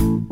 you